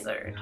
wizard.